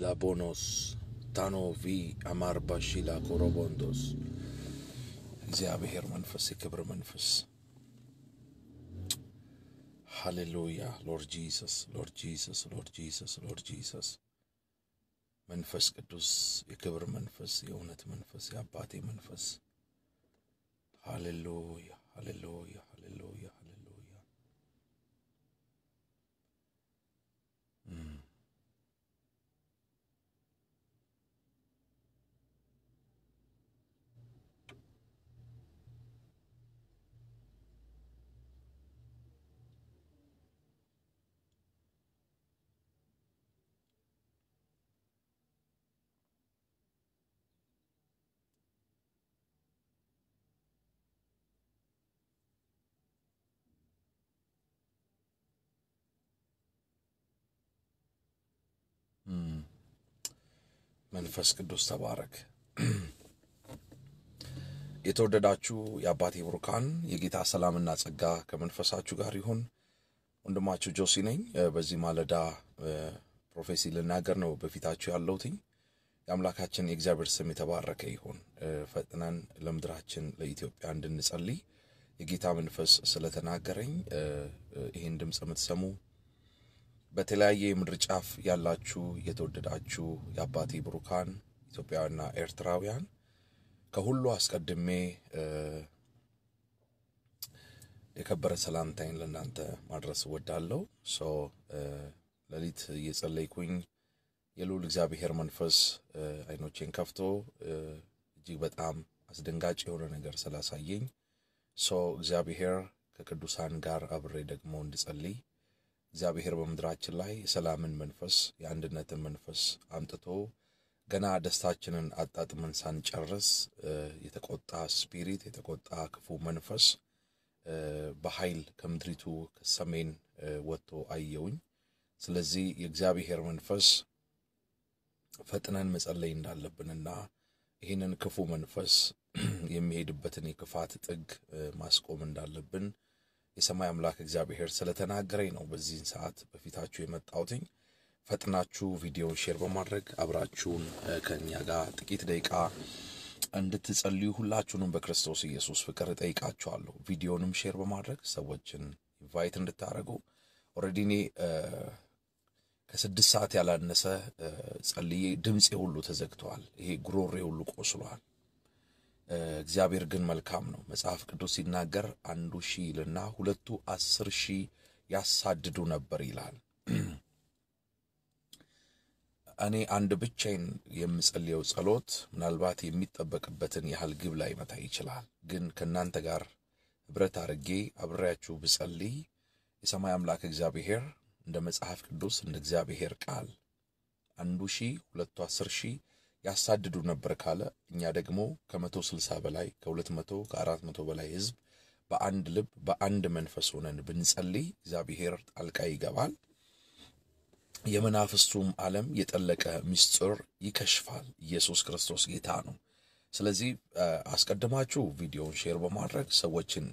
ላቦኖስ ታኖቪ አማርባሺላ ኮሮቦንዶስ እግዚአብሔር መንፈስ የክብር መንፈስ ሃሌሉያ ሎርድ ጂሰስ ሎርድ ጂሰስ ሎርድ ጂሰስ ሎርድ ጂሰስ መንፈስ ቅዱስ የክብር መንፈስ የእውነት መንፈስ የአባቴ መንፈስ ሃሌሉያ ሃሌሉያ ሃሌሉያ መንፈስ ቅዱስ ተባረክ። የተወደዳችሁ የአባቴ ብሩካን የጌታ ሰላምና ጸጋ ከመንፈሳችሁ ጋር ይሁን። ወንድማችሁ ጆሲ ነኝ። በዚህ ማለዳ ፕሮፌሲ ልናገር ነው በፊታችሁ ያለሁትኝ። የአምላካችን የእግዚአብሔር ስም የተባረከ ይሁን። ፈጥነን ለምድራችን ለኢትዮጵያ እንድንጸልይ የጌታ መንፈስ ስለተናገረኝ ይህን ድምፅ የምትሰሙ በተለያየ የምድር ጫፍ ያላችሁ የተወደዳችሁ የአባቴ ብሩካን ኢትዮጵያውያንና ኤርትራውያን ከሁሉ አስቀድሜ የከበረ ሰላምታዬን ለእናንተ ማድረስ እወዳለሁ። so ሌሊት እየጸለይኩኝ የልዑል እግዚአብሔር መንፈስ አይኖቼን ከፍቶ እጅግ በጣም አስደንጋጭ የሆነ ነገር ስላሳየኝ so እግዚአብሔር ከቅዱሳን ጋር አብሬ ደግሞ እንድጸልይ እግዚአብሔር በምድራችን ላይ የሰላምን መንፈስ የአንድነትን መንፈስ አምጥቶ ገና ደስታችንን አጣጥመን ሳንጨርስ የተቆጣ ስፒሪት የተቆጣ ክፉ መንፈስ በኃይል ከምድሪቱ ከሰሜን ወጥቶ አየውኝ። ስለዚህ የእግዚአብሔር መንፈስ ፈጥነን መጸለይ እንዳለብንና ይህንን ክፉ መንፈስ የሚሄድበትን የክፋት ጥግ ማስቆም እንዳለብን የሰማይ አምላክ እግዚአብሔር ስለተናገረኝ ነው በዚህን ሰዓት በፊታችሁ የመጣሁትኝ። ፈጥናችሁ ቪዲዮን share በማድረግ አብራችሁን ከእኛ ጋር ጥቂት ደቂቃ እንድትጸልዩ ሁላችሁንም በክርስቶስ ኢየሱስ ፍቅር እጠይቃችኋለሁ። ቪዲዮንም share በማድረግ ሰዎችን invite እንድታደርጉ already እኔ ከስድስት ሰዓት ያላነሰ ጸልዬ ድምፄ ሁሉ ተዘግተዋል። ይሄ ጉሮሬ ሁሉ ቆስሏል። እግዚአብሔር ግን መልካም ነው። መጽሐፍ ቅዱስ ሲናገር አንዱ ሺህ ይልና ሁለቱ አስር ሺህ ያሳድዱ ነበር ይላል። እኔ አንድ ብቻዬን የምጸልየው ጸሎት ምናልባት የሚጠበቅበትን ያህል ግብ ላይ መታ ይችላል። ግን ከእናንተ ጋር ኅብረት አድርጌ አብሬያችሁ ብጸልይ የሰማይ አምላክ እግዚአብሔር እንደ መጽሐፍ ቅዱስ እንደ እግዚአብሔር ቃል አንዱ ሺህ ሁለቱ አስር ሺህ ያሳድዱ ነበር ካለ እኛ ደግሞ ከመቶ ስልሳ በላይ ከሁለት መቶ ከአራት መቶ በላይ ሕዝብ በአንድ ልብ በአንድ መንፈስ ሆነን ብንጸልይ እግዚአብሔር ጣልቃ ይገባል። የመናፍስቱም ዓለም የጠለቀ ምስጢር ይከሽፋል። ኢየሱስ ክርስቶስ ጌታ ነው። ስለዚህ አስቀድማችሁ ቪዲዮውን share በማድረግ ሰዎችን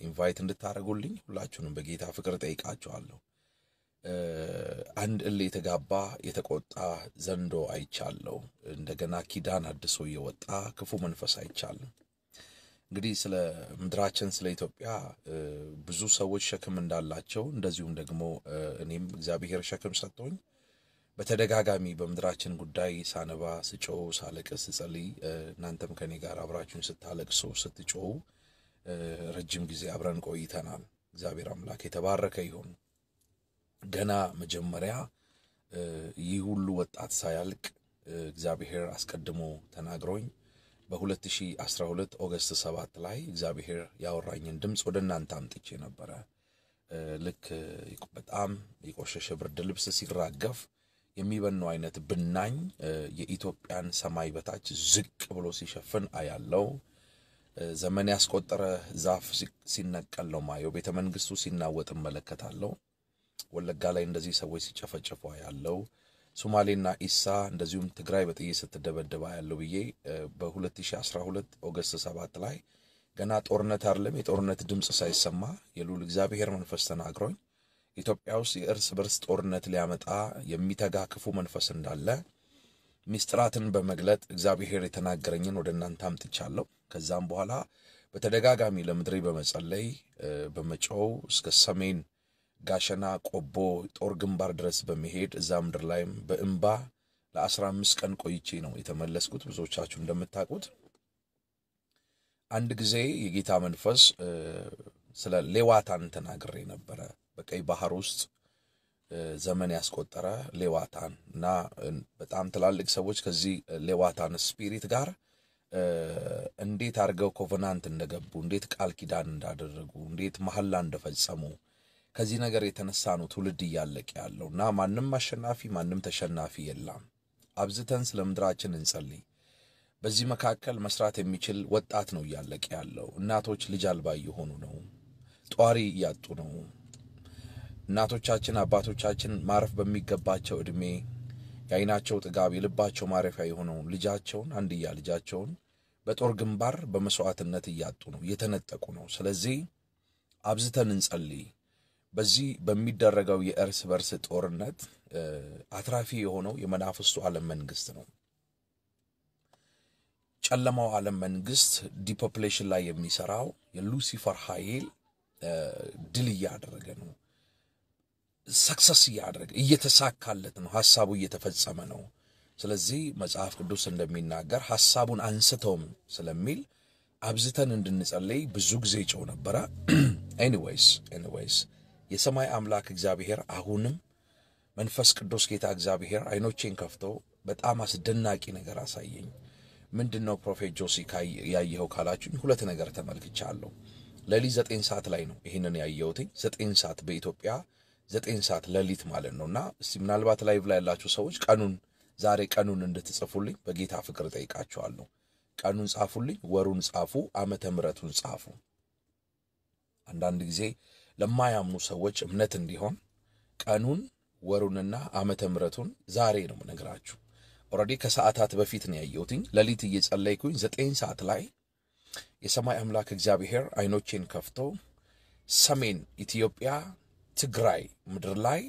invite እንድታደርጉልኝ ሁላችሁንም በጌታ ፍቅር ጠይቃችኋለሁ። አንድ እልህ የተጋባ የተቆጣ ዘንዶ አይቻለሁ። እንደገና ኪዳን አድሶ እየወጣ ክፉ መንፈስ አይቻለሁ። እንግዲህ ስለ ምድራችን ስለ ኢትዮጵያ ብዙ ሰዎች ሸክም እንዳላቸው እንደዚሁም ደግሞ እኔም እግዚአብሔር ሸክም ሰጥቶኝ በተደጋጋሚ በምድራችን ጉዳይ ሳነባ፣ ስጮኽ፣ ሳለቅስ፣ ስጸልይ እናንተም ከኔ ጋር አብራችሁን ስታለቅሱ ስትጮኹ ረጅም ጊዜ አብረን ቆይተናል። እግዚአብሔር አምላክ የተባረከ ይሁን። ገና መጀመሪያ ይህ ሁሉ ወጣት ሳያልቅ እግዚአብሔር አስቀድሞ ተናግሮኝ በ2012 August 7 ላይ እግዚአብሔር ያወራኝን ድምፅ ወደ እናንተ አምጥቼ ነበረ። ልክ በጣም የቆሸሸ ብርድ ልብስ ሲራገፍ የሚበነው አይነት ብናኝ የኢትዮጵያን ሰማይ በታች ዝቅ ብሎ ሲሸፍን አያለው። ዘመን ያስቆጠረ ዛፍ ሲነቀል ነው ማየው። ቤተ መንግስቱ ሲናወጥ እመለከታለሁ። ወለጋ ላይ እንደዚህ ሰዎች ሲጨፈጨፉ አያለው ሶማሌና ኢሳ እንደዚሁም ትግራይ በጥይት ስትደበደብ አያለው ብዬ በ2012 August 7 ላይ ገና ጦርነት አይደለም የጦርነት ድምፅ ሳይሰማ የልዑል እግዚአብሔር መንፈስ ተናግሮኝ ኢትዮጵያ ውስጥ የእርስ በርስ ጦርነት ሊያመጣ የሚተጋ ክፉ መንፈስ እንዳለ ሚስጥራትን በመግለጥ እግዚአብሔር የተናገረኝን ወደ እናንተ አምጥቻለሁ። ከዛም በኋላ በተደጋጋሚ ለምድሬ በመጸለይ በመጮው እስከ ሰሜን ጋሸና ቆቦ ጦር ግንባር ድረስ በመሄድ እዛ ምድር ላይም በእንባ ለአስራ አምስት ቀን ቆይቼ ነው የተመለስኩት። ብዙዎቻችሁ እንደምታውቁት አንድ ጊዜ የጌታ መንፈስ ስለ ሌዋታን ተናግሬ ነበረ። በቀይ ባህር ውስጥ ዘመን ያስቆጠረ ሌዋታን እና በጣም ትላልቅ ሰዎች ከዚህ ሌዋታን spirit ጋር እንዴት አድርገው covenant እንደገቡ፣ እንዴት ቃል ኪዳን እንዳደረጉ፣ እንዴት መሐላ እንደፈጸሙ ከዚህ ነገር የተነሳ ነው ትውልድ እያለቀ ያለው እና ማንም አሸናፊ ማንም ተሸናፊ የለም። አብዝተን ስለ ምድራችን እንጸልይ። በዚህ መካከል መስራት የሚችል ወጣት ነው እያለቀ ያለው። እናቶች ልጅ አልባ እየሆኑ ነው። ጧሪ እያጡ ነው። እናቶቻችን አባቶቻችን ማረፍ በሚገባቸው ዕድሜ የዓይናቸው ጥጋብ የልባቸው ማረፊያ የሆነውን ልጃቸውን አንድያ ልጃቸውን በጦር ግንባር በመስዋዕትነት እያጡ ነው፣ እየተነጠቁ ነው። ስለዚህ አብዝተን እንጸልይ። በዚህ በሚደረገው የእርስ በርስ ጦርነት አትራፊ የሆነው የመናፍስቱ ዓለም መንግስት ነው። ጨለማው ዓለም መንግስት depopulation ላይ የሚሰራው የሉሲፈር ኃይል ድል እያደረገ ነው። success እያደረገ እየተሳካለት ነው። ሐሳቡ እየተፈጸመ ነው። ስለዚህ መጽሐፍ ቅዱስ እንደሚናገር ሐሳቡን አንስተውም ስለሚል አብዝተን እንድንጸልይ ብዙ ጊዜ ጮኼ ነበረ። anyways anyways የሰማይ አምላክ እግዚአብሔር አሁንም መንፈስ ቅዱስ ጌታ እግዚአብሔር አይኖቼን ከፍቶ በጣም አስደናቂ ነገር አሳየኝ። ምንድን ነው prophet ጆሲ ያየኸው ካላችሁኝ፣ ሁለት ነገር ተመልክቻለሁ። ሌሊት ዘጠኝ ሰዓት ላይ ነው ይህንን ያየሁትኝ። ዘጠኝ ሰዓት በኢትዮጵያ ዘጠኝ ሰዓት ሌሊት ማለት ነው። እና እስቲ ምናልባት live ላይ ያላችሁ ሰዎች ቀኑን ዛሬ ቀኑን እንድትጽፉልኝ በጌታ ፍቅር ጠይቃችኋለሁ። ቀኑን ጻፉልኝ፣ ወሩን ጻፉ፣ ዓመተ ምሕረቱን ጻፉ። አንዳንድ ጊዜ ለማያምኑ ሰዎች እምነት እንዲሆን ቀኑን ወሩንና ዓመተ ምሕረቱን ዛሬ ነው የምነግራችሁ። already ከሰዓታት በፊት ነው ያየሁትኝ። ሌሊት እየጸለይኩኝ ዘጠኝ ሰዓት ላይ የሰማይ አምላክ እግዚአብሔር አይኖቼን ከፍቶ ሰሜን ኢትዮጵያ ትግራይ ምድር ላይ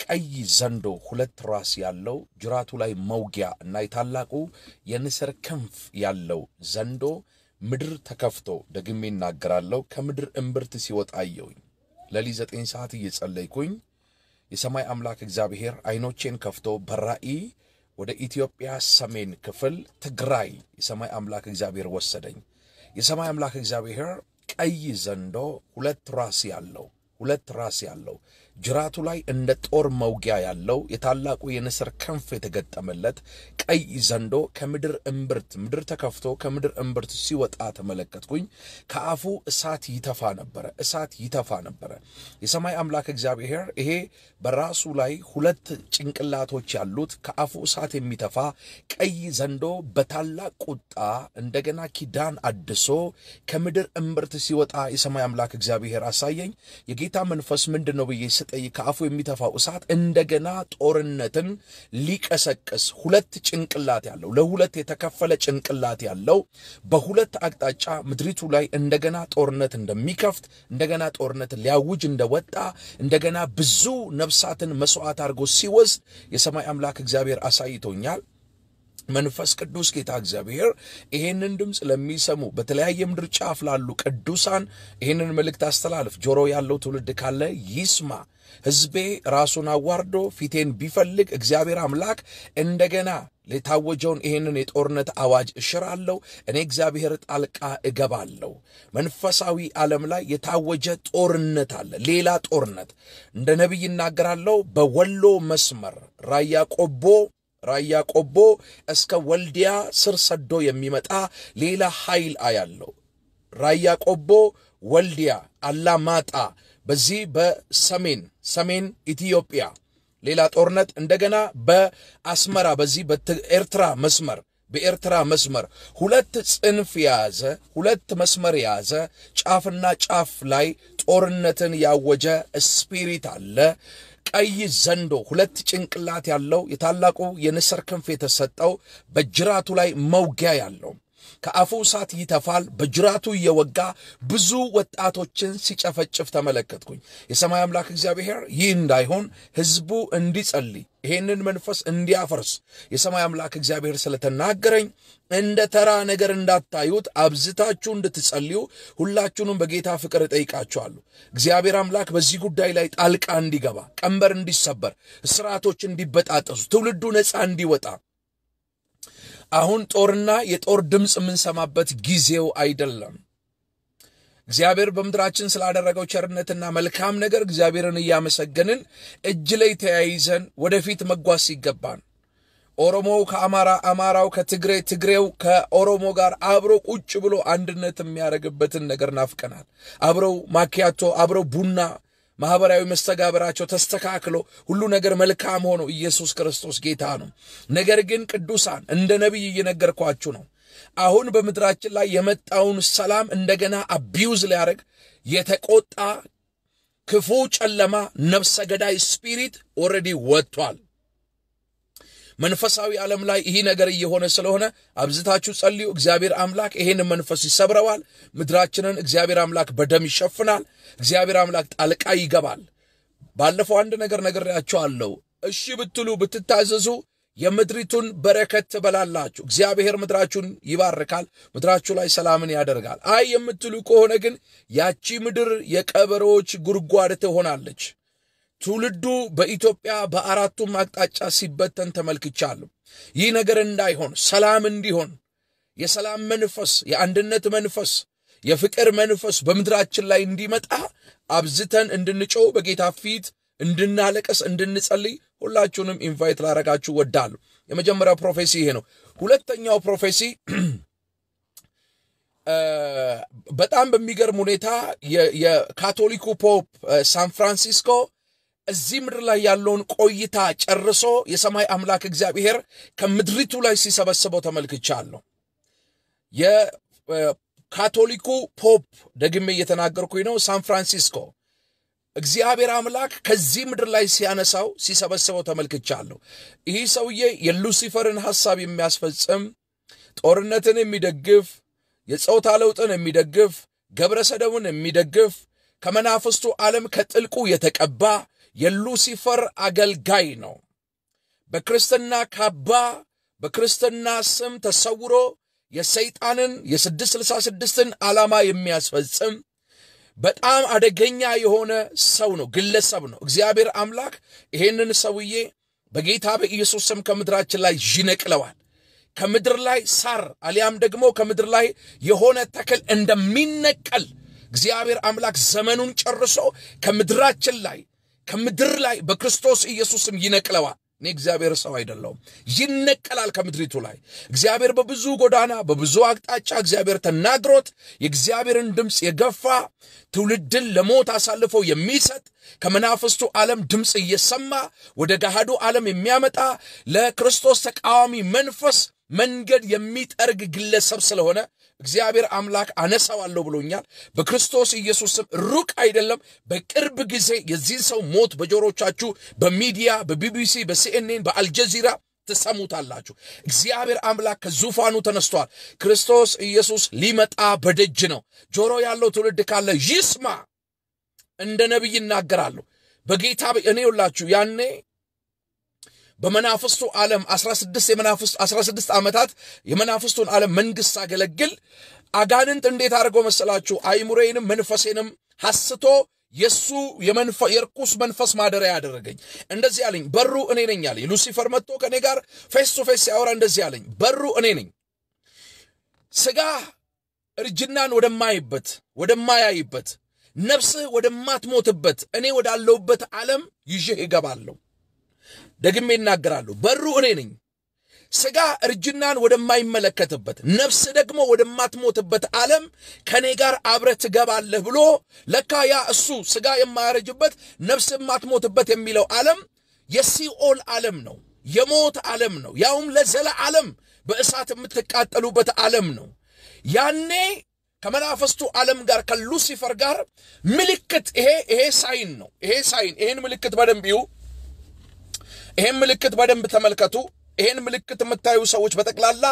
ቀይ ዘንዶ ሁለት ራስ ያለው ጅራቱ ላይ መውጊያ እና የታላቁ የንስር ክንፍ ያለው ዘንዶ ምድር ተከፍቶ ደግሜ እናገራለሁ ከምድር እምብርት ሲወጣ አየሁኝ። ሌሊት ዘጠኝ ሰዓት እየጸለይኩኝ የሰማይ አምላክ እግዚአብሔር አይኖቼን ከፍቶ በራእይ ወደ ኢትዮጵያ ሰሜን ክፍል ትግራይ የሰማይ አምላክ እግዚአብሔር ወሰደኝ። የሰማይ አምላክ እግዚአብሔር ቀይ ዘንዶ ሁለት ራስ ያለው ሁለት ራስ ያለው ጅራቱ ላይ እንደ ጦር መውጊያ ያለው የታላቁ የንስር ክንፍ የተገጠመለት ቀይ ዘንዶ ከምድር እምብርት ምድር ተከፍቶ ከምድር እምብርት ሲወጣ ተመለከትኩኝ። ከአፉ እሳት ይተፋ ነበረ፣ እሳት ይተፋ ነበረ። የሰማይ አምላክ እግዚአብሔር ይሄ በራሱ ላይ ሁለት ጭንቅላቶች ያሉት ከአፉ እሳት የሚተፋ ቀይ ዘንዶ በታላቅ ቁጣ እንደገና ኪዳን አድሶ ከምድር እምብርት ሲወጣ የሰማይ አምላክ እግዚአብሔር አሳየኝ። የጌታ መንፈስ ምንድን ነው ብዬ ስጠይቅ ከአፉ የሚተፋው እሳት እንደገና ጦርነትን ሊቀሰቅስ ሁለት ጭንቅላት ያለው ለሁለት የተከፈለ ጭንቅላት ያለው በሁለት አቅጣጫ ምድሪቱ ላይ እንደገና ጦርነት እንደሚከፍት እንደገና ጦርነት ሊያውጅ እንደወጣ እንደገና ብዙ ነፍሳትን መስዋዕት አድርጎ ሲወስድ የሰማይ አምላክ እግዚአብሔር አሳይቶኛል። መንፈስ ቅዱስ ጌታ እግዚአብሔር ይሄንን ድምፅ ለሚሰሙ በተለያየ ምድር ጫፍ ላሉ ቅዱሳን ይሄንን መልእክት አስተላልፍ። ጆሮ ያለው ትውልድ ካለ ይስማ። ሕዝቤ ራሱን አዋርዶ ፊቴን ቢፈልግ እግዚአብሔር አምላክ እንደገና የታወጀውን ይሄንን የጦርነት አዋጅ እሽራለሁ። እኔ እግዚአብሔር ጣልቃ እገባለሁ። መንፈሳዊ ዓለም ላይ የታወጀ ጦርነት አለ። ሌላ ጦርነት እንደ ነቢይ ይናገራለሁ። በወሎ መስመር ራያ ቆቦ ራያ ቆቦ እስከ ወልዲያ ስር ሰዶ የሚመጣ ሌላ ኃይል አያለው። ራያ ቆቦ፣ ወልዲያ፣ አላማጣ በዚህ በሰሜን ሰሜን ኢትዮጵያ ሌላ ጦርነት እንደገና በአስመራ በዚህ በኤርትራ መስመር በኤርትራ መስመር ሁለት ጽንፍ የያዘ ሁለት መስመር የያዘ ጫፍና ጫፍ ላይ ጦርነትን ያወጀ ስፒሪት አለ። ቀይ ዘንዶ ሁለት ጭንቅላት ያለው የታላቁ የንስር ክንፍ የተሰጠው በጅራቱ ላይ መውጊያ ያለው ከአፉ እሳት ይተፋል፣ በጅራቱ እየወጋ ብዙ ወጣቶችን ሲጨፈጭፍ ተመለከትኩኝ። የሰማይ አምላክ እግዚአብሔር ይህ እንዳይሆን ሕዝቡ እንዲጸልይ ይሄንን መንፈስ እንዲያፈርስ የሰማይ አምላክ እግዚአብሔር ስለተናገረኝ እንደ ተራ ነገር እንዳታዩት አብዝታችሁ እንድትጸልዩ ሁላችሁንም በጌታ ፍቅር እጠይቃችኋለሁ። እግዚአብሔር አምላክ በዚህ ጉዳይ ላይ ጣልቃ እንዲገባ፣ ቀንበር እንዲሰበር፣ እስራቶች እንዲበጣጠሱ፣ ትውልዱ ነፃ እንዲወጣ አሁን ጦርና የጦር ድምፅ የምንሰማበት ጊዜው አይደለም። እግዚአብሔር በምድራችን ስላደረገው ቸርነትና መልካም ነገር እግዚአብሔርን እያመሰገንን እጅ ላይ ተያይዘን ወደፊት መጓዝ ሲገባን ኦሮሞው ከአማራ፣ አማራው ከትግሬ፣ ትግሬው ከኦሮሞ ጋር አብሮ ቁጭ ብሎ አንድነት የሚያደርግበትን ነገር ናፍቀናል። አብረው ማኪያቶ፣ አብረው ቡና ማህበራዊ መስተጋብራቸው ተስተካክሎ ሁሉ ነገር መልካም ሆኖ ኢየሱስ ክርስቶስ ጌታ ነው። ነገር ግን ቅዱሳን እንደ ነቢይ እየነገርኳችሁ ነው። አሁን በምድራችን ላይ የመጣውን ሰላም እንደገና abuse ሊያደርግ የተቆጣ ክፉ ጨለማ ነፍሰ ገዳይ spirit already ወጥቷል። መንፈሳዊ ዓለም ላይ ይህ ነገር እየሆነ ስለሆነ አብዝታችሁ ጸልዩ። እግዚአብሔር አምላክ ይሄን መንፈስ ይሰብረዋል። ምድራችንን እግዚአብሔር አምላክ በደም ይሸፍናል። እግዚአብሔር አምላክ ጣልቃ ይገባል። ባለፈው አንድ ነገር ነግሬያችኋለሁ። እሺ ብትሉ ብትታዘዙ የምድሪቱን በረከት ትበላላችሁ። እግዚአብሔር ምድራችሁን ይባርካል። ምድራችሁ ላይ ሰላምን ያደርጋል። አይ የምትሉ ከሆነ ግን ያቺ ምድር የቀበሮች ጉድጓድ ትሆናለች። ትውልዱ በኢትዮጵያ በአራቱም አቅጣጫ ሲበተን ተመልክቻለሁ። ይህ ነገር እንዳይሆን ሰላም እንዲሆን የሰላም መንፈስ፣ የአንድነት መንፈስ፣ የፍቅር መንፈስ በምድራችን ላይ እንዲመጣ አብዝተን እንድንጮኽ በጌታ ፊት እንድናለቅስ እንድንጸልይ ሁላችሁንም invite ላረጋችሁ ወዳለሁ። የመጀመሪያው prophecy ይሄ ነው። ሁለተኛው prophecy በጣም በሚገርም ሁኔታ የካቶሊኩ pope ሳን ፍራንሲስኮ እዚህ ምድር ላይ ያለውን ቆይታ ጨርሶ የሰማይ አምላክ እግዚአብሔር ከምድሪቱ ላይ ሲሰበስበው ተመልክቻለሁ። የካቶሊኩ ፖፕ ደግሜ እየተናገርኩኝ ነው። ሳን ፍራንሲስኮ እግዚአብሔር አምላክ ከዚህ ምድር ላይ ሲያነሳው ሲሰበስበው ተመልክቻለሁ። ይህ ሰውዬ የሉሲፈርን ሐሳብ የሚያስፈጽም ጦርነትን የሚደግፍ የጾታ ለውጥን የሚደግፍ ገብረ ሰደውን የሚደግፍ ከመናፍስቱ ዓለም ከጥልቁ የተቀባ የሉሲፈር አገልጋይ ነው። በክርስትና ካባ በክርስትና ስም ተሰውሮ የሰይጣንን የስድስት ስልሳ ስድስትን ዓላማ የሚያስፈጽም በጣም አደገኛ የሆነ ሰው ነው፣ ግለሰብ ነው። እግዚአብሔር አምላክ ይሄንን ሰውዬ በጌታ በኢየሱስ ስም ከምድራችን ላይ ይነቅለዋል። ከምድር ላይ ሳር አሊያም ደግሞ ከምድር ላይ የሆነ ተክል እንደሚነቀል እግዚአብሔር አምላክ ዘመኑን ጨርሶ ከምድራችን ላይ ከምድር ላይ በክርስቶስ ኢየሱስም ይነቅለዋል። እኔ እግዚአብሔር ሰው አይደለሁም። ይነቀላል ከምድሪቱ ላይ እግዚአብሔር በብዙ ጎዳና በብዙ አቅጣጫ እግዚአብሔር ተናግሮት የእግዚአብሔርን ድምፅ የገፋ ትውልድን ለሞት አሳልፎ የሚሰጥ ከመናፍስቱ ዓለም ድምፅ እየሰማ ወደ ገሃዱ ዓለም የሚያመጣ ለክርስቶስ ተቃዋሚ መንፈስ መንገድ የሚጠርግ ግለሰብ ስለሆነ እግዚአብሔር አምላክ አነሳዋለሁ ብሎኛል። በክርስቶስ ኢየሱስም ሩቅ አይደለም፣ በቅርብ ጊዜ የዚህን ሰው ሞት በጆሮቻችሁ በሚዲያ በቢቢሲ፣ በሲኤንኤን፣ በአልጀዚራ ትሰሙታላችሁ። እግዚአብሔር አምላክ ከዙፋኑ ተነስቷል። ክርስቶስ ኢየሱስ ሊመጣ በደጅ ነው። ጆሮ ያለው ትውልድ ካለ ይስማ። እንደ ነቢይ ይናገራለሁ። በጌታ እኔ ሁላችሁ ያኔ በመናፍስቱ ዓለም 16 የመናፍስት 16 ዓመታት የመናፍስቱን ዓለም መንግሥት አገለግል አጋንንት እንዴት አድርገው መሰላችሁ አእምሮዬንም መንፈሴንም አስቶ የሱ የርኩስ መንፈስ ማደሪያ ያደረገኝ። እንደዚህ አለኝ፣ በሩ እኔ ነኝ አለኝ። ሉሲፈር መጥቶ ከእኔ ጋር face to face ሲያወራ እንደዚህ አለኝ፣ በሩ እኔ ነኝ። ሥጋ እርጅናን ወደማይበት ወደማያይበት ነፍስህ ወደማትሞትበት እኔ ወዳለሁበት ዓለም ይዤህ እገባለሁ። ደግሜ ይናገራለሁ። በሩ እኔ ነኝ። ሥጋ እርጅናን ወደማይመለከትበት ነፍስ ደግሞ ወደማትሞትበት ዓለም ከእኔ ጋር አብረህ ትገባለህ ብሎ ለካ ያ እሱ ሥጋ የማያረጅበት ነፍስ የማትሞትበት የሚለው ዓለም የሲኦል ዓለም ነው፣ የሞት ዓለም ነው። ያውም ለዘለ ዓለም በእሳት የምትቃጠሉበት ዓለም ነው። ያኔ ከመናፈስቱ ዓለም ጋር ከሉሲፈር ጋር ምልክት ይሄ ይሄ ሳይን ነው። ይሄ ሳይን ይሄን ምልክት በደንብ ይዩ። ይሄን ምልክት በደንብ ተመልከቱ። ይሄን ምልክት የምታዩ ሰዎች በጠቅላላ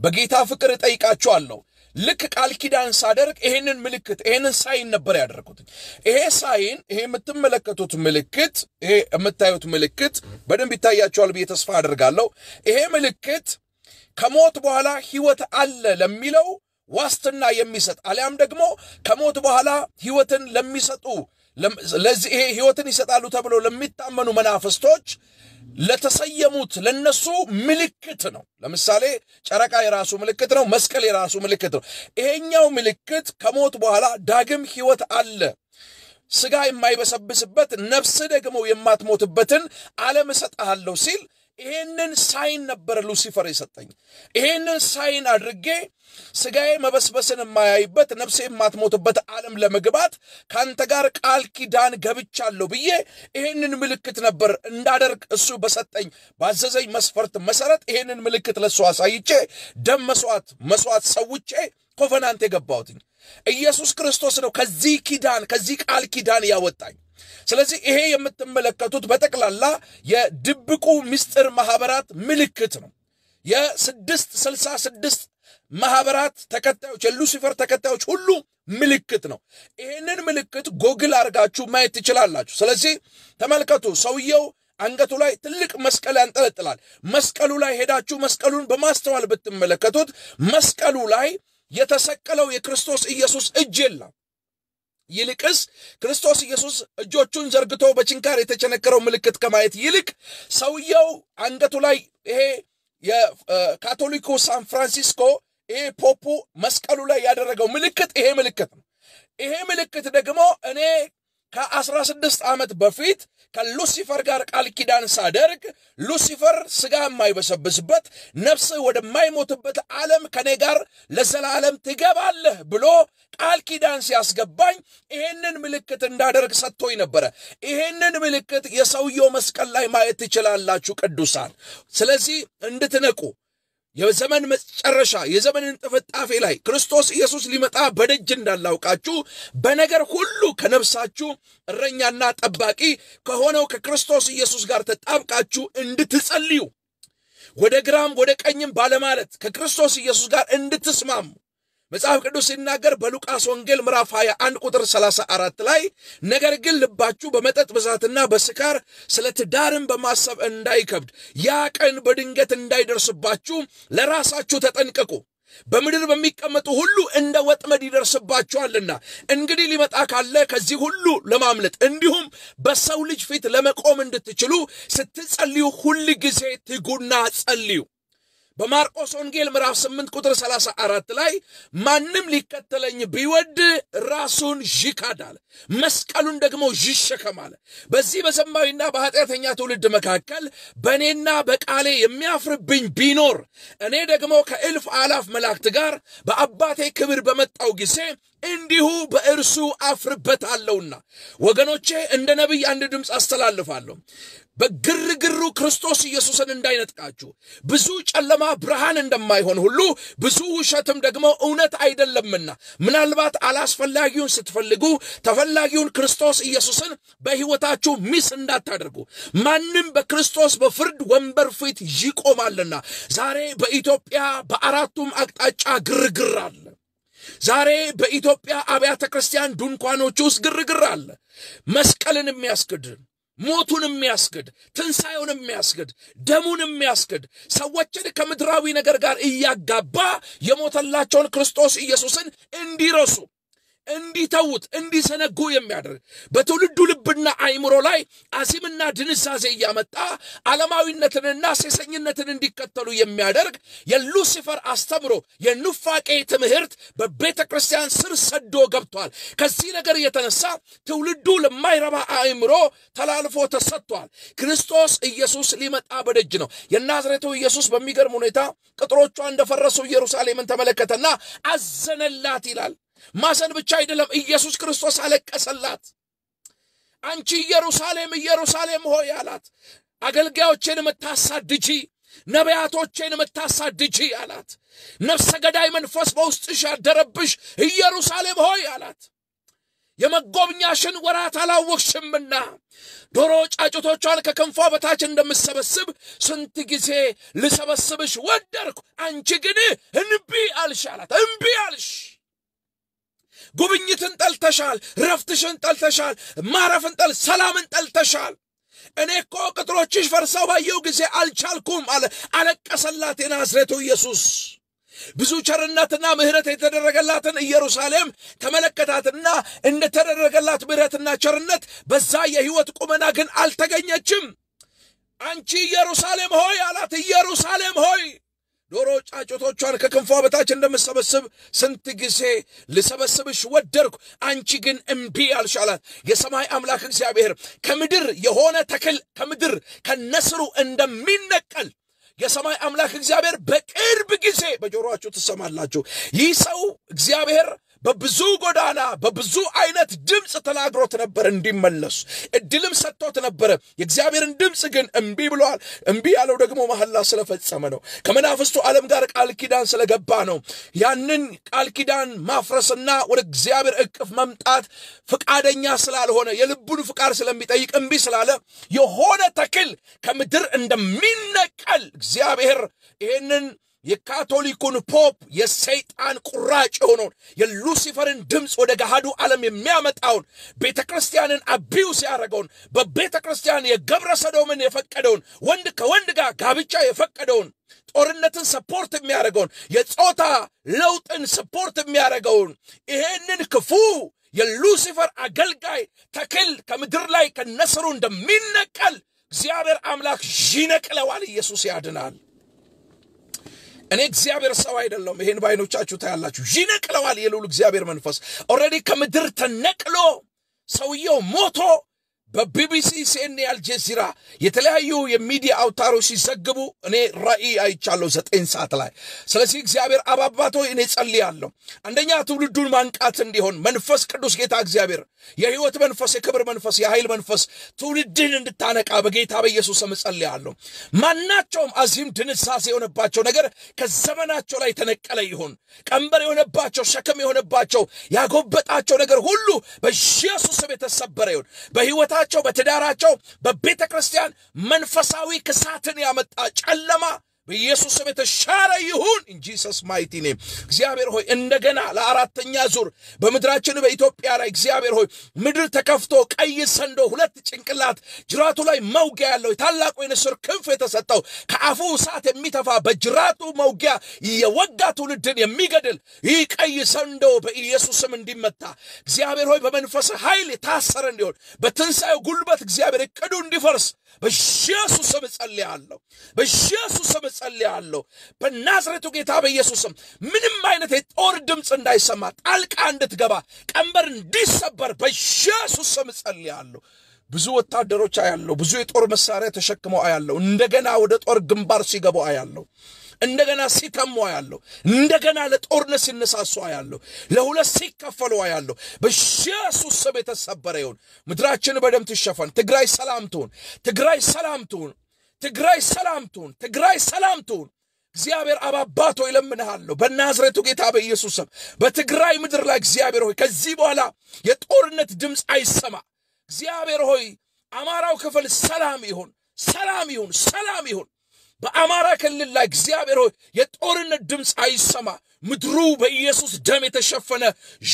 በጌታ ፍቅር እጠይቃችኋለሁ። ልክ ቃል ኪዳን ሳደርግ ይሄንን ምልክት ይሄንን ሳይን ነበር ያደረኩት። ይሄ ሳይን ይሄ የምትመለከቱት ምልክት ይሄ የምታዩት ምልክት በደንብ ይታያቸዋል ብዬ ተስፋ አደርጋለሁ። ይሄ ምልክት ከሞት በኋላ ሕይወት አለ ለሚለው ዋስትና የሚሰጥ አሊያም ደግሞ ከሞት በኋላ ሕይወትን ለሚሰጡ ለዚህ ይሄ ሕይወትን ይሰጣሉ ተብሎ ለሚታመኑ መናፍስቶች ለተሰየሙት ለነሱ ምልክት ነው። ለምሳሌ ጨረቃ የራሱ ምልክት ነው። መስቀል የራሱ ምልክት ነው። ይሄኛው ምልክት ከሞት በኋላ ዳግም ሕይወት አለ ስጋ የማይበሰብስበት ነፍስ ደግሞ የማትሞትበትን ዓለም እሰጥሃለሁ ሲል ይሄንን ሳይን ነበር ሉሲፈር የሰጠኝ። ይሄንን ሳይን አድርጌ ስጋዬ መበስበስን የማያይበት ነፍሴ የማትሞትበት ዓለም ለመግባት ከአንተ ጋር ቃል ኪዳን ገብቻለሁ ብዬ ይሄንን ምልክት ነበር እንዳደርግ እሱ በሰጠኝ ባዘዘኝ መስፈርት መሰረት ይሄንን ምልክት ለእሱ አሳይቼ ደም መስዋዕት መስዋዕት ሰውቼ ኮቨናንት የገባሁትኝ ኢየሱስ ክርስቶስ ነው ከዚህ ኪዳን ከዚህ ቃል ኪዳን ያወጣኝ። ስለዚህ ይሄ የምትመለከቱት በጠቅላላ የድብቁ ምስጢር ማህበራት ምልክት ነው። የስድስት ስልሳ ስድስት ማህበራት ተከታዮች የሉሲፈር ተከታዮች ሁሉ ምልክት ነው። ይህንን ምልክት ጎግል አድርጋችሁ ማየት ትችላላችሁ። ስለዚህ ተመልከቱ፣ ሰውየው አንገቱ ላይ ትልቅ መስቀል ያንጠለጥላል። መስቀሉ ላይ ሄዳችሁ መስቀሉን በማስተዋል ብትመለከቱት መስቀሉ ላይ የተሰቀለው የክርስቶስ ኢየሱስ እጅ የለም። ይልቅስ ክርስቶስ ኢየሱስ እጆቹን ዘርግቶ በችንካር የተቸነከረው ምልክት ከማየት ይልቅ ሰውየው አንገቱ ላይ ይሄ የካቶሊኩ ሳን ፍራንሲስኮ ይሄ ፖፑ መስቀሉ ላይ ያደረገው ምልክት ይሄ ምልክት ነው። ይሄ ምልክት ደግሞ እኔ ከአስራ ስድስት ዓመት በፊት ከሉሲፈር ጋር ቃል ኪዳን ሳደርግ ሉሲፈር ስጋ የማይበሰብስበት ነፍስ ወደማይሞትበት ዓለም ከኔ ጋር ለዘላለም ትገባለህ ብሎ ቃል ኪዳን ሲያስገባኝ ይሄንን ምልክት እንዳደርግ ሰጥቶኝ ነበረ። ይሄንን ምልክት የሰውየው መስቀል ላይ ማየት ትችላላችሁ ቅዱሳን። ስለዚህ እንድትነቁ የዘመን መጨረሻ የዘመንን ጥፍጣፌ ላይ ክርስቶስ ኢየሱስ ሊመጣ በደጅ እንዳላውቃችሁ በነገር ሁሉ ከነፍሳችሁ እረኛና ጠባቂ ከሆነው ከክርስቶስ ኢየሱስ ጋር ተጣብቃችሁ እንድትጸልዩ ወደ ግራም ወደ ቀኝም ባለማለት ከክርስቶስ ኢየሱስ ጋር እንድትስማሙ መጽሐፍ ቅዱስ ሲናገር በሉቃስ ወንጌል ምዕራፍ 21 ቁጥር 34 ላይ ነገር ግን ልባችሁ በመጠጥ ብዛትና በስካር ስለ ትዳርም በማሰብ እንዳይከብድ ያ ቀን በድንገት እንዳይደርስባችሁ ለራሳችሁ ተጠንቀቁ። በምድር በሚቀመጡ ሁሉ እንደ ወጥመድ ይደርስባችኋልና። እንግዲህ ሊመጣ ካለ ከዚህ ሁሉ ለማምለጥ እንዲሁም በሰው ልጅ ፊት ለመቆም እንድትችሉ ስትጸልዩ ሁል ጊዜ ትጉና ጸልዩ። በማርቆስ ወንጌል ምዕራፍ 8 ቁጥር 34 ላይ ማንም ሊከተለኝ ቢወድ ራሱን ይካድ መስቀሉን ደግሞ ይሸከም በዚህ በሰማያዊና በኃጢአተኛ ትውልድ መካከል በእኔና በቃሌ የሚያፍርብኝ ቢኖር እኔ ደግሞ ከእልፍ አላፍ መላእክት ጋር በአባቴ ክብር በመጣው ጊዜ እንዲሁ በእርሱ አፍርበታለሁና። ወገኖቼ እንደ ነቢይ አንድ ድምፅ አስተላልፋለሁ። በግርግሩ ክርስቶስ ኢየሱስን እንዳይነጥቃችሁ ብዙ ጨለማ ብርሃን እንደማይሆን ሁሉ ብዙ ውሸትም ደግሞ እውነት አይደለምና ምናልባት አላስፈላጊውን ስትፈልጉ ተፈላጊውን ክርስቶስ ኢየሱስን በሕይወታችሁ ሚስ እንዳታደርጉ። ማንም በክርስቶስ በፍርድ ወንበር ፊት ይቆማልና። ዛሬ በኢትዮጵያ በአራቱም አቅጣጫ ግርግር አለ። ዛሬ በኢትዮጵያ አብያተ ክርስቲያን ድንኳኖች ውስጥ ግርግር አለ። መስቀልን የሚያስክድ ሞቱን የሚያስክድ ትንሣኤውን የሚያስክድ ደሙን የሚያስክድ ሰዎችን ከምድራዊ ነገር ጋር እያጋባ የሞተላቸውን ክርስቶስ ኢየሱስን እንዲረሱ እንዲተዉት እንዲዘነጉ የሚያደርግ በትውልዱ ልብና አይምሮ ላይ አዚምና ድንዛዜ እያመጣ ዓለማዊነትንና ሴሰኝነትን እንዲከተሉ የሚያደርግ የሉሲፈር አስተምሮ የኑፋቄ ትምህርት በቤተ ክርስቲያን ስር ሰዶ ገብቷል። ከዚህ ነገር የተነሳ ትውልዱ ለማይረባ አይምሮ ተላልፎ ተሰጥቷል። ክርስቶስ ኢየሱስ ሊመጣ በደጅ ነው። የናዝሬቱ ኢየሱስ በሚገርም ሁኔታ ቅጥሮቿ እንደፈረሱ ኢየሩሳሌምን ተመለከተና አዘነላት ይላል። ማዘን ብቻ አይደለም፣ ኢየሱስ ክርስቶስ አለቀሰላት። አንቺ ኢየሩሳሌም ኢየሩሳሌም ሆይ አላት። አገልጋዮቼን የምታሳድጂ ነቢያቶቼን የምታሳድጂ አላት። ነፍሰ ገዳይ መንፈስ በውስጥሽ ያደረብሽ ኢየሩሳሌም ሆይ አላት። የመጎብኛሽን ወራት አላወቅሽምና ዶሮ ጫጩቶቿን ከክንፏ በታች እንደምሰበስብ ስንት ጊዜ ልሰበስብሽ ወደርኩ፣ አንቺ ግን እንቢ አልሽ አላት። እምቢ አልሽ። ጉብኝትን ጠልተሻል፣ ረፍትሽን ጠልተሻል፣ ማረፍን ጠል ሰላምን ጠልተሻል። እኔ እኮ ቅጥሮችሽ ፈርሰው ባየው ጊዜ አልቻልኩም አለ። አለቀሰላት የናዝሬቱ ኢየሱስ። ብዙ ቸርነትና ምሕረት የተደረገላትን ኢየሩሳሌም ተመለከታትና እንደተደረገላት ምሕረትና ቸርነት በዛ የሕይወት ቁመና ግን አልተገኘችም። አንቺ ኢየሩሳሌም ሆይ አላት። ኢየሩሳሌም ሆይ ዶሮ ጫጩቶቿን ከክንፏ በታች እንደምሰበስብ ስንት ጊዜ ልሰበስብሽ ወደድኩ፣ አንቺ ግን እምቢ አልሽ የሰማይ አምላክ እግዚአብሔር ከምድር የሆነ ተክል ከምድር ከነስሩ እንደሚነቀል የሰማይ አምላክ እግዚአብሔር በቅርብ ጊዜ በጆሮአችሁ ትሰማላችሁ። ይህ ሰው እግዚአብሔር በብዙ ጎዳና በብዙ አይነት ድምፅ ተናግሮት ነበር እንዲመለሱ እድልም ሰጥቶት ነበረ። የእግዚአብሔርን ድምፅ ግን እምቢ ብለዋል። እምቢ ያለው ደግሞ መሐላ ስለፈጸመ ነው። ከመናፍስቱ ዓለም ጋር ቃል ኪዳን ስለገባ ነው። ያንን ቃል ኪዳን ማፍረስና ወደ እግዚአብሔር እቅፍ መምጣት ፍቃደኛ ስላልሆነ የልቡን ፍቃድ ስለሚጠይቅ እምቢ ስላለ የሆነ ተክል ከምድር እንደሚነቀል እግዚአብሔር ይህንን የካቶሊኩን pope የሰይጣን ቁራጭ የሆነውን የሉሲፈርን ድምፅ ወደ ገሃዱ ዓለም የሚያመጣውን ቤተ ክርስቲያንን abuse ያደረገውን በቤተ ክርስቲያን የገብረ ሰዶምን የፈቀደውን ወንድ ከወንድ ጋር ጋብቻ የፈቀደውን ጦርነትን support የሚያደርገውን የጾታ ለውጥን support የሚያደርገውን ይሄንን ክፉ የሉሲፈር አገልጋይ ተክል ከምድር ላይ ከነስሩ እንደሚነቀል እግዚአብሔር አምላክ ይነቅለዋል። ኢየሱስ ያድናል። እኔ እግዚአብሔር ሰው አይደለም። ይሄን በዓይኖቻችሁ ታያላችሁ። ይነቅለዋል የልዑል እግዚአብሔር መንፈስ already ከምድር ተነቅሎ ሰውየው ሞቶ በቢቢሲ፣ ሲኤንኤን፣ አልጀዚራ የተለያዩ የሚዲያ አውታሮች ሲዘግቡ እኔ ራእይ አይቻለሁ ዘጠኝ ሰዓት ላይ። ስለዚህ እግዚአብሔር አብ እኔ ጸልያለሁ። አንደኛ ትውልዱን ማንቃት እንዲሆን መንፈስ ቅዱስ ጌታ እግዚአብሔር የሕይወት መንፈስ፣ የክብር መንፈስ፣ የኃይል መንፈስ ትውልድን እንድታነቃ በጌታ በኢየሱስ ስም ጸልያለሁ። ማናቸውም አዚም ድንሳሴ የሆነባቸው ነገር ከዘመናቸው ላይ ተነቀለ ይሁን። ቀንበር የሆነባቸው ሸክም የሆነባቸው ያጎበጣቸው ነገር ሁሉ በኢየሱስ ስም የተሰበረ ይሁን። በሕይወታ ቸው በትዳራቸው በቤተ ክርስቲያን መንፈሳዊ ክሳትን ያመጣ ጨለማ በኢየሱስ ስም የተሻረ ይሁን። in Jesus mighty name እግዚአብሔር ሆይ እንደገና ለአራተኛ ዙር በምድራችን በኢትዮጵያ ላይ እግዚአብሔር ሆይ ምድር ተከፍቶ ቀይ ዘንዶ ሁለት ጭንቅላት ጅራቱ ላይ መውጊያ ያለው የታላቁ የንስር ክንፍ የተሰጠው ከአፉ እሳት የሚተፋ በጅራቱ መውጊያ የወጋ ትውልድን የሚገድል ይህ ቀይ ዘንዶ በኢየሱስ ስም እንዲመታ እግዚአብሔር ሆይ በመንፈስ ኃይል የታሰረ እንዲሆን በትንሣኤው ጉልበት እግዚአብሔር እቅዱ እንዲፈርስ በኢየሱስ ስም እጸልያለሁ። በኢየሱስ ስም እጸልያለሁ። በናዝሬቱ ጌታ በኢየሱስ ስም ምንም አይነት የጦር ድምፅ እንዳይሰማ ጣልቃ እንድትገባ ቀንበር እንዲሰበር በኢየሱስ ስም እጸልያለሁ። ብዙ ወታደሮች አያለሁ። ብዙ የጦር መሳሪያ ተሸክመው አያለሁ። እንደገና ወደ ጦር ግንባር ሲገቡ አያለሁ። እንደገና ሲተሙ አያለሁ። እንደገና ለጦርነት ሲነሳሱ አያለሁ። ለሁለት ሲከፈሉ አያለሁ። በኢየሱስ ስም የተሰበረ ይሁን። ምድራችን በደም ትሸፈን። ትግራይ ሰላም ትሁን። ትግራይ ሰላም ትሁን። ትግራይ ሰላም ትሁን። ትግራይ ሰላም ትሁን። እግዚአብሔር አብ አባት ሆይ እለምንሃለሁ በናዝሬቱ ጌታ በኢየሱስ ስም በትግራይ ምድር ላይ እግዚአብሔር ሆይ ከዚህ በኋላ የጦርነት ድምፅ አይሰማ። እግዚአብሔር ሆይ አማራው ክፍል ሰላም ይሁን፣ ሰላም ይሁን፣ ሰላም ይሁን። በአማራ ክልል ላይ እግዚአብሔር ሆይ የጦርነት ድምፅ አይሰማ። ምድሩ በኢየሱስ ደም የተሸፈነ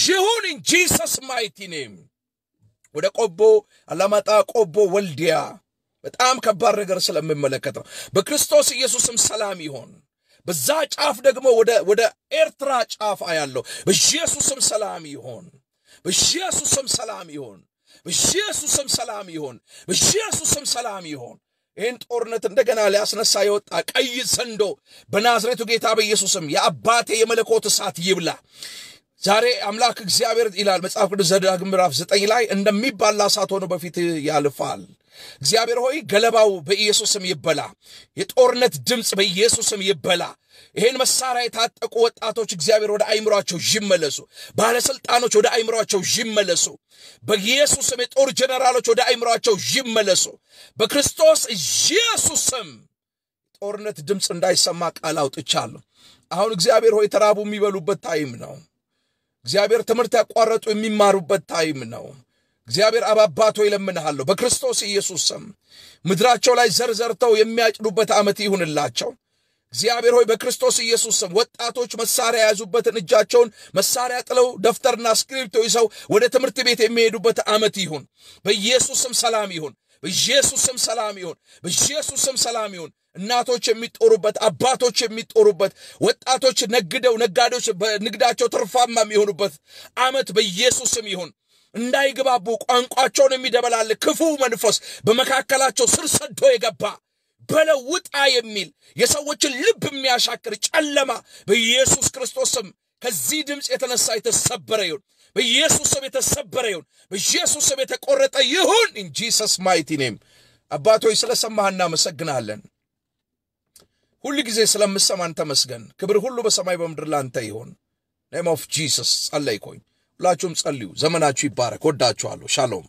ይሁን። in Jesus mighty name ወደ ቆቦ አላማጣ፣ ቆቦ፣ ወልዲያ በጣም ከባድ ነገር ስለምመለከት ነው። በክርስቶስ ኢየሱስም ሰላም ይሆን። በዛ ጫፍ ደግሞ ወደ ኤርትራ ጫፍ አያለው። በኢየሱስም ሰላም ይሆን። በኢየሱስም ሰላም ይሆን። በኢየሱስም ሰላም ይሆን። በኢየሱስም ሰላም ይሆን። ይህን ጦርነት እንደገና ሊያስነሳ የወጣ ቀይ ዘንዶ በናዝሬቱ ጌታ በኢየሱስም የአባቴ የመለኮት እሳት ይብላ። ዛሬ አምላክ እግዚአብሔር ይላል መጽሐፍ ቅዱስ ዘዳግም ምዕራፍ ዘጠኝ ላይ እንደሚባላ እሳት ሆኖ በፊት ያልፋል። እግዚአብሔር ሆይ ገለባው በኢየሱስም ይበላ። የጦርነት ድምፅ በኢየሱስም ይበላ። ይህን መሳሪያ የታጠቁ ወጣቶች እግዚአብሔር ወደ አይምሯቸው ይመለሱ። ባለስልጣኖች ወደ አይምሯቸው ይመለሱ። በኢየሱስም የጦር ጀነራሎች ወደ አይምሯቸው ይመለሱ። በክርስቶስ ኢየሱስም ጦርነት ድምፅ እንዳይሰማ ቃል አውጥቻለሁ። አሁን እግዚአብሔር ሆይ የተራቡ የሚበሉበት time ነው። እግዚአብሔር ትምህርት ያቋረጡ የሚማሩበት time ነው። እግዚአብሔር አብ አባት ሆይ እለምንሃለሁ በክርስቶስ ኢየሱስ ስም ምድራቸው ላይ ዘር ዘርተው የሚያጭዱበት ዓመት ይሁንላቸው። እግዚአብሔር ሆይ በክርስቶስ ኢየሱስ ስም ወጣቶች መሳሪያ የያዙበትን እጃቸውን መሳሪያ ጥለው ደብተርና እስክሪብቶ ይዘው ወደ ትምህርት ቤት የሚሄዱበት ዓመት ይሁን። በኢየሱስ ስም ሰላም ይሁን። በኢየሱስ ስም ሰላም ይሁን። በኢየሱስ ስም ሰላም ይሁን። እናቶች የሚጦሩበት፣ አባቶች የሚጦሩበት፣ ወጣቶች ነግደው ነጋዴዎች በንግዳቸው ትርፋማ የሚሆኑበት ዓመት በኢየሱስ ስም ይሁን። እንዳይግባቡ ቋንቋቸውን የሚደበላልቅ ክፉ መንፈስ በመካከላቸው ስር ሰዶ የገባ በለው ውጣ የሚል የሰዎችን ልብ የሚያሻክር ጨለማ በኢየሱስ ክርስቶስ ስም ከዚህ ድምፅ የተነሳ የተሰበረ ይሁን። በኢየሱስ ስም የተሰበረ ይሁን። በኢየሱስ ስም የተቆረጠ ይሁን። in Jesus mighty name አባቶች ስለሰማህ እናመሰግናለን። ሁል ጊዜ ስለምሰማን ተመስገን። ክብር ሁሉ በሰማይ በምድር ላንተ ይሁን። name of Jesus ጸለይኩኝ። ሁላችሁም ጸልዩ። ዘመናችሁ ይባረክ። ወዳችኋለሁ። ሻሎም